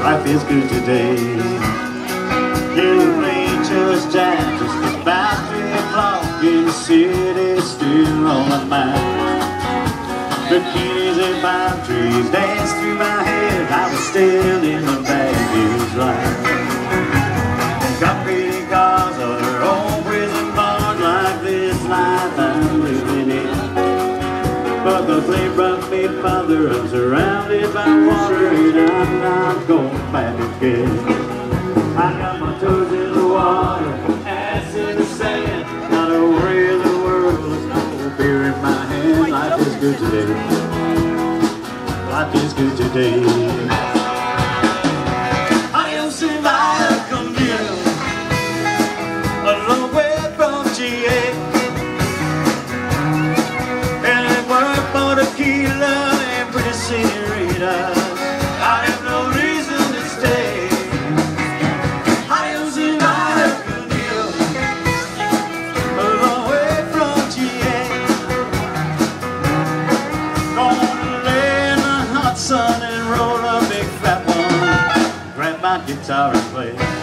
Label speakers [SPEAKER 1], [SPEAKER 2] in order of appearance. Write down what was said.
[SPEAKER 1] life is good today. May just jam just about three o'clock in the city, still on my mind. Bikinis and palm trees dance through my head. I was still in the baggage line. Got cars are always in bars like this life I'm living in. But the flame brought me farther. I'm surrounded by water and I'm good today. Life is good today. Adios and I come here, a long way from GA. And it worked for the. My guitar and play.